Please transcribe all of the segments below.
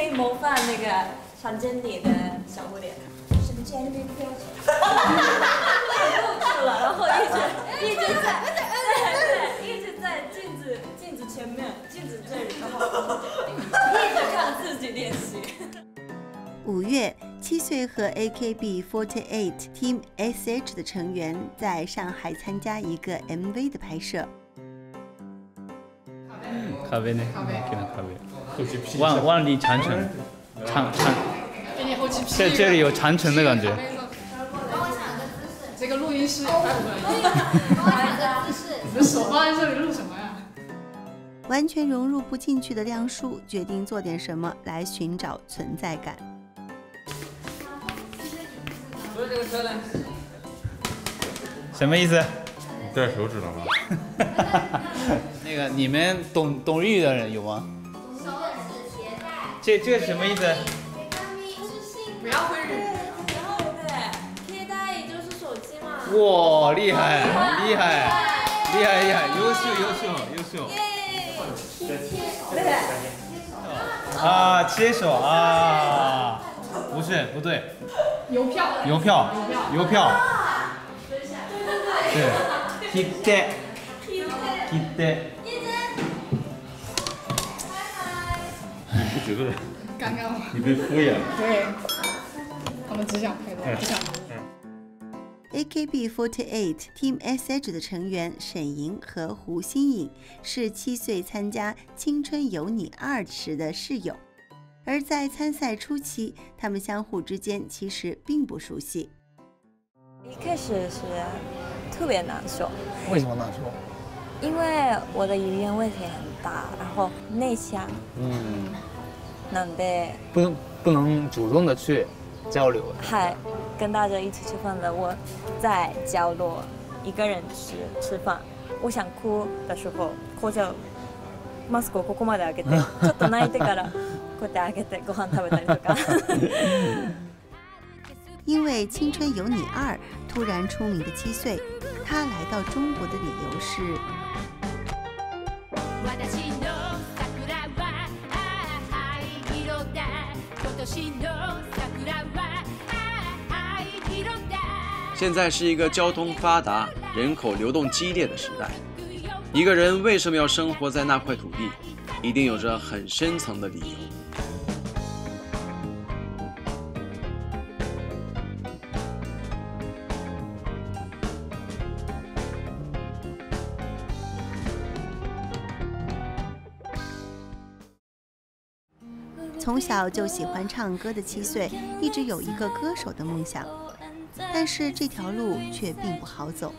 可以模仿那个常见你的小蝴蝶。神仙那边飘起来，露出了，然后一直一直在，对对，一直在镜子镜子前面，镜子这里，然后一直看自己练习。五月，七岁和 AKB48 Team SH 的成员在上海参加一个 MV 的拍摄。咖啡呢？给他咖啡。万万里长城，长长。这这里有长城的感觉。这个录音师。你的手放在这里录什么呀？完全融入不进去的亮叔决定做点什么来寻找存在感。不是这个车呢？什么意思？戴手指了吗？那个你们懂懂日语的人有吗？手指携带。这这是什么意思？不要会日语。然后对，携带就是手机嘛。哇，厉害，厉害，厉害厉害，优秀优秀优秀。啊，切手啊，不是不对。邮票。邮票。邮票。对。切的。切的。你不觉得？尴尬吗？你被敷衍了。对。他们只想拍照，不想。AKB48 Team SH 的成员沈莹和胡心颖是七岁参加《青春有你二》时的室友，而在参赛初期，他们相互之间其实并不熟悉。一开始是特别难受，为什么难受？因为我的语言问题很大，然后内向，嗯，南北不能不能主动的去交流，嗨。跟大家一起吃饭的，我在角落一个人吃吃饭。我想哭的时候，こうじゃマスクをここまで開けて、ちょっと泣いてからこうやって開けてご飯食べたりとか。 因为《青春有你二》突然出名的七岁，他来到中国的理由是。现在是一个交通发达、人口流动激烈的时代。一个人为什么要生活在那块土地，一定有着很深层的理由。从小就喜欢唱歌的七岁，一直有一个歌手的梦想。但是这条路却并不好走。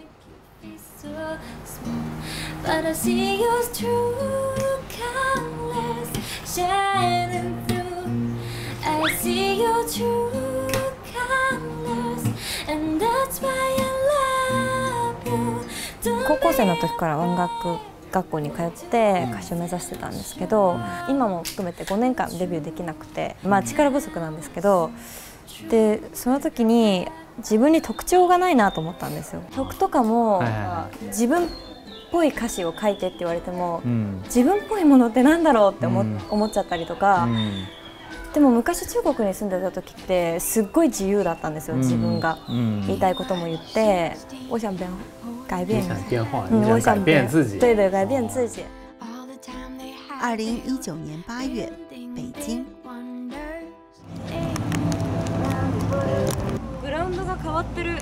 高校生の時から音楽 学校に通って歌手を目指してたんですけど今も含めて5年間デビューできなくてまあ力不足なんですけどでその時に自分に特徴がないなと思ったんですよ。曲とかも、自分っぽい歌詞を書いてって言われても、うん、自分っぽいものってなんだろうって思,、思っちゃったりとか、うん、でも昔中国に住んでた時ってすっごい自由だったんですよ、自分が、言いたいことも言って我想变改变变化我想改变自己对对改变自己二零一九年八月北京変わってる。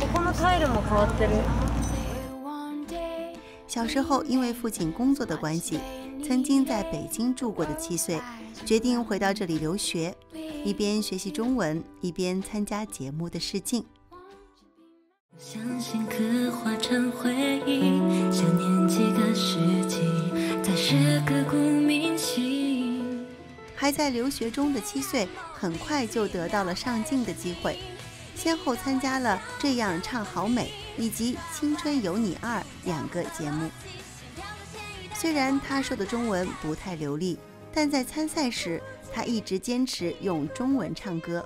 ここのタイルも変わってる。小时候因为父亲工作的关系，曾经在北京住过的七岁，决定回到这里留学，一边学习中文，一边参加节目的试镜。 相信刻画成回忆，想念几个世纪，才是刻骨铭心。还在留学中的七岁，很快就得到了上镜的机会。先后参加了《这样唱好美》以及《青春有你二》两个节目。虽然他说的中文不太流利，但在参赛时，他一直坚持用中文唱歌。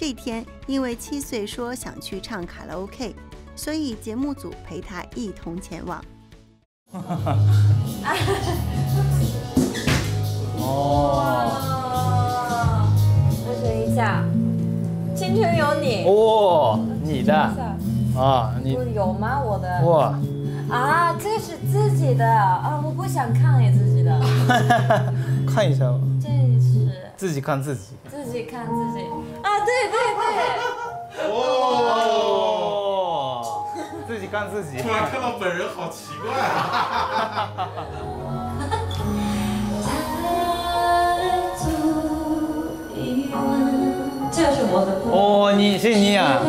这天，因为七岁说想去唱卡拉 OK，所以节目组陪他一同前往。哦，我等一下，《青春有你》。哦，你的。啊，你。我有吗？我的？哇，啊，这是自己的。啊，我不想看你自己的，看一下吧，这是。自己看自己。自己看自己。啊，对对对，哦，自己干自己。突然看到本人，好奇怪啊！这是我的歌。哦，你是你啊？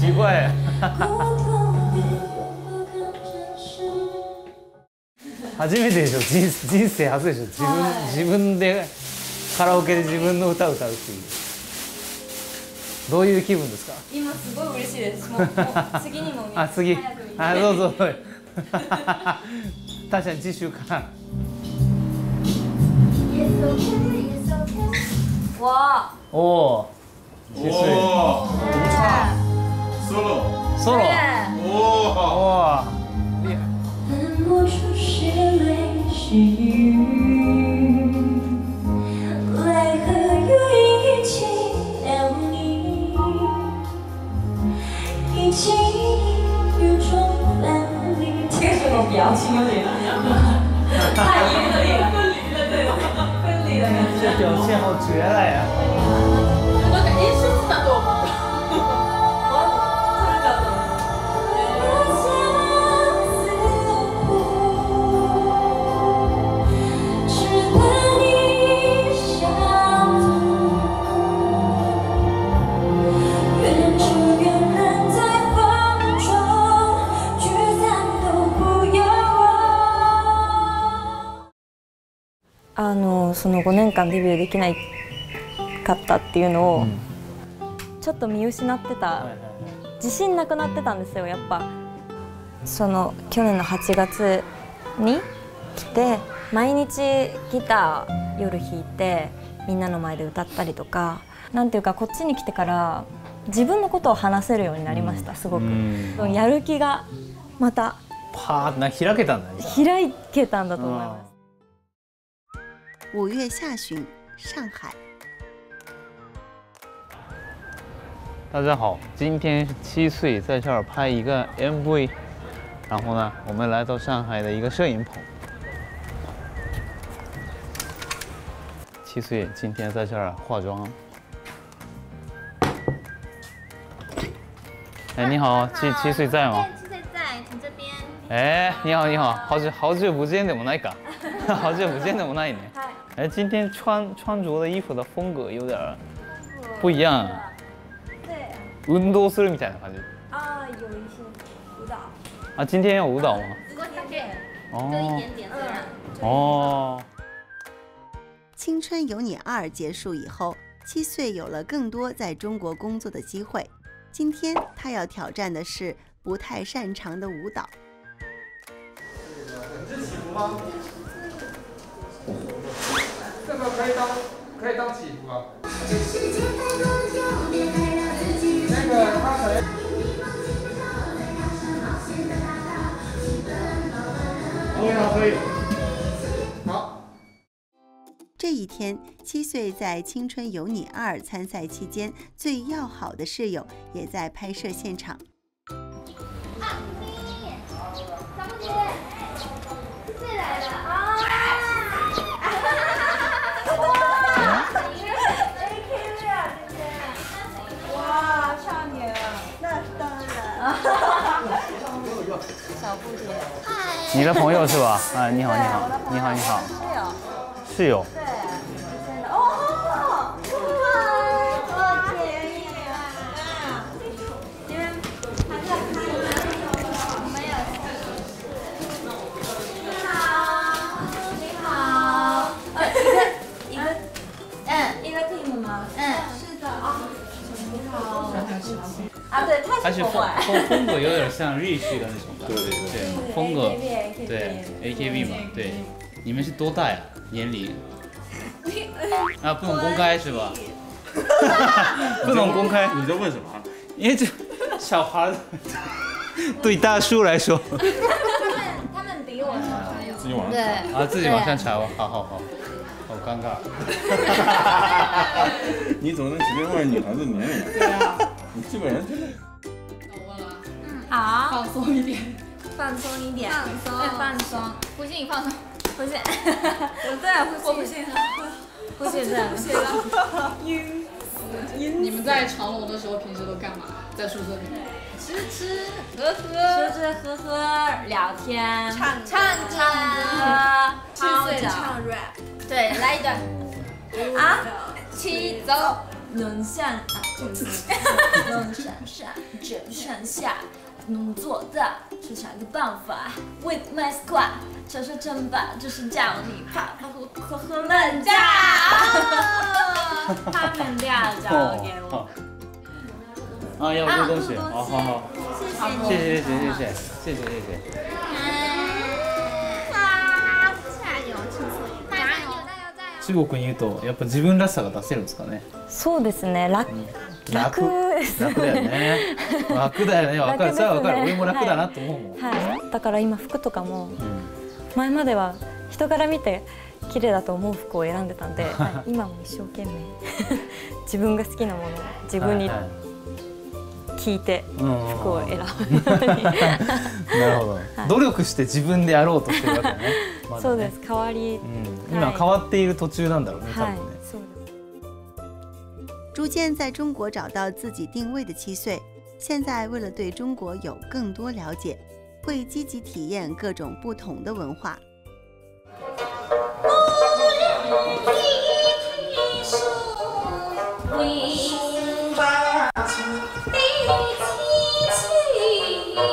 奇怪。初めてでしょ。人人生初でしょ。自分自分でカラオケで自分の歌を歌うっていう。どういう気分ですか？今すごい嬉しいです。もうもう次にもあ次。早く見あどうぞ。確かに次週か哇，おおー。哇，独唱 solo，solo，哇，哇厉害漫不出是泪细雨，为何又忆起了你？已经有种分离。这个时候表情有点 太阴了，有点分离了，对吧？分离的感觉。这表现好绝了呀のその5年間デビューできないかったっていうのを、ちょっと見失ってた、自信なくなってたんですよやっぱ。その去年の8月に来て毎日ギター夜弾いてみんなの前で歌ったりとか。なんていうかこっちに来てから自分のことを話せるようになりましたすごく。うん。やる気がまたパーってな開けたんだね開けたんだと思います五月下旬，上海。大家好，今天是七岁在这儿拍一个 MV，然后呢，我们来到上海的一个摄影棚。七岁今天在这儿化妆。哎，你好，七七岁在吗？七岁在，请这边。哎，你好，你好，好久好久不见でもないか，好久不见でもないね。 哎，今天穿穿着的衣服的风格有点儿不一样啊。对運動するみたいな感じ。啊有一些舞蹈啊，今天要舞蹈吗？只不过大概就哦一点点这样。哦， 《青春有你二》结束以后，七岁有了更多在中国工作的机会。今天他要挑战的是不太擅长的舞蹈。这 个可以当可以当起伏啊。那个他可能。好。这一天，七岁在《青春有你二》参赛期间，最要好的室友也在拍摄现场。小布姐，你的朋友是吧？啊，你好，你好，你好，你好，室友，室友。对，真的哦，哇，多便宜啊！因为他在拍没有。你好，你好，呃，一个一个，嗯，一个 team 吗？嗯，是的啊。你好，啊，对，他而且风风风格有点像日系的那种吧，对对对，风格对 AKB 嘛，对，你们是多大呀？年龄？啊，不能公开是吧？不能公开，你在问什么？因为这小孩 对大叔来说他们他们比我自己往上对啊，自己往上查，吧好好，好尴尬。你怎么能直接问女孩子年龄？对啊，你基本上真的。我问了，好，放松一点，放松一点，放松。哎放松，呼吸你放松，呼吸，我对呼吸，我不信。呼吸这样，你们在长隆的时候平时都干嘛？在宿舍里面？吃吃喝喝，吃吃喝喝，聊天，唱唱唱歌，泡脚，唱 rap，对，来一段啊，起走。能上啊，能上上，只剩下能做的，是想个办法。With my squad，传说称霸，就是叫你啪啪和和和们家，他们俩交给我。啊，要录东西，啊好好好，谢谢谢谢谢谢谢谢谢谢。中国に言うとやっぱ自分らしさが出せるんですかね。そうですね、楽楽です楽だよね。楽だよね。わかる。それはわかる。俺も楽だなと思うもん。はい、だから今服とかも前までは人から見て綺麗だと思う服を選んでたんで、はい今も一生懸命 自分が好きなものを自分に聞いてうん服を選ぶなるほど。努力して自分でやろうとしてるわけね。まだねそうです代わり、うん。今変わっている途中なんだろうね。多はい分ね。そうです逐渐在中国找到自己定位的七岁，现在为了对中国有更多了解，会积极体验各种不同的文化。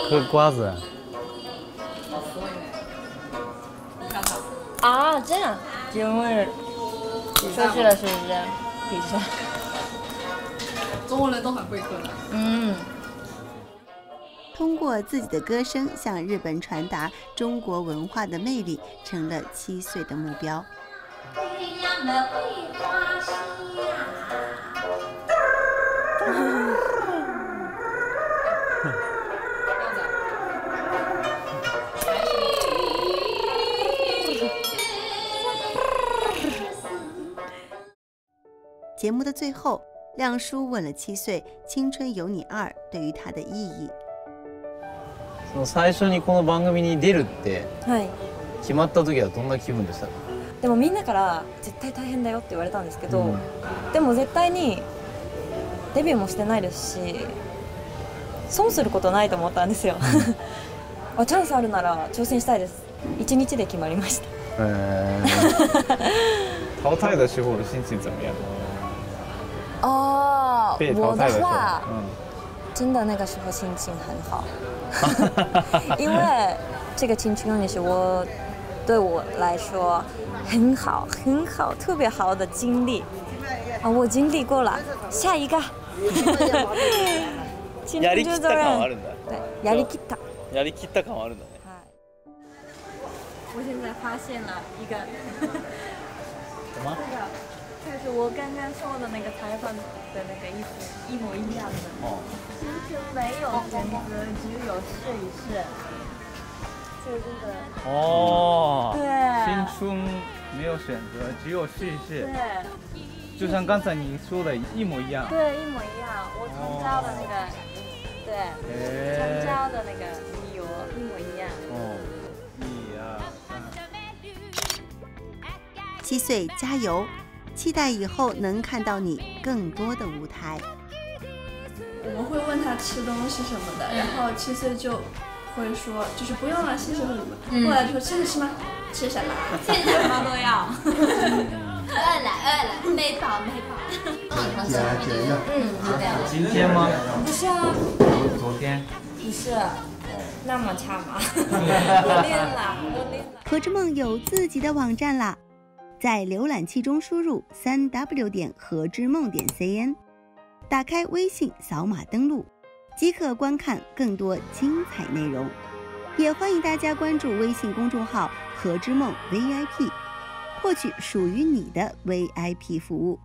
嗑瓜子。啊，这样，因为出去了是不是？比赛，中国人都很会喝的。嗯，通过自己的歌声向日本传达中国文化的魅力，成了七岁的目标。节目的最后，亮叔问了七岁《青春有你二》对于他的意义。その最初にこの番組に出るってはい。決まった時はどんな気分でしたか？でもみんなから絶対大変だよって言われたんですけど、うんでも絶対にデビューもしてないですし損することないと思ったんですよ あチャンスあるなら挑戦したいです一日で決まりました呃，淘汰的时候的心情怎么样？哦被淘我汰的时候，的话嗯，真的那个时候心情很好因为这个青春也是我对我来说很好很好特别好的经历啊，我经历过了，下一个。青春就是这样るんだ。对，やりきった。やりきった感はあるんだね。我现在发现了一个，什么？ 这是我刚刚说的那个采访的那个衣服一模一样的。哦，其实没有选择，只有试一试。这个哦，对青春没有选择，只有试一试。对就像刚才你说的一模一样。对一模一样，我成交的那个，对，成哎。交的那个理由一模一样。哦，一二三。七岁加油！期待以后能看到你更多的舞台。我们会问他吃东西什么的，然后七岁就会说，就是不用了，谢谢或者什么。后来就说吃吃吗？吃什么？这什么都要。饿了饿了，没饱没饱。嗯，就这样。今天吗？不是啊，昨天。不是，那么差吗？我练了，我练了。何之梦有自己的网站啦，在浏览器中输入三 w 点和之梦点 cn，打开微信扫码登录，即可观看更多精彩内容。也欢迎大家关注微信公众号“和之梦 VIP”，获取属于你的 VIP 服务。